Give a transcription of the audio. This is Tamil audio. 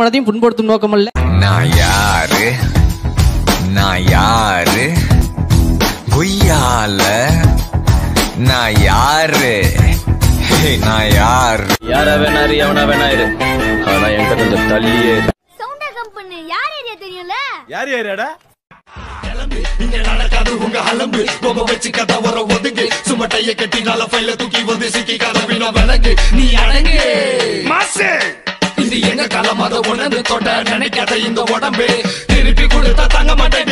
மனதையும் புண்படுத்தும் நோக்கமல்ல. நான் யாரு? நான் யாரு? பொய்யால? நான் யாரு? நான் யாரு? யாரா வேணா இரு. எவனா வேணா இரு ஆனா என்கிட்ட கொஞ்சம் தள்ளியே. சவுண்டா கம்பெனி யார் ஏரியா தெரியும்ல? யார் யாராடா இங்க நடக்காது உங்க அலம்பு பொம்மை வச்சு கதை வர ஒதுங்கு சுமட்டைய கட்டி நல்ல ஃபைல தூக்கி வந்து சிக்கி விலங்கு நீ அடங்கு. மாசு இது எங்க காலம் உணர்ந்து தொட்ட நினைக்காத இந்த உடம்பு. திருப்பி கொடுத்தா தங்க மாட்டேன்.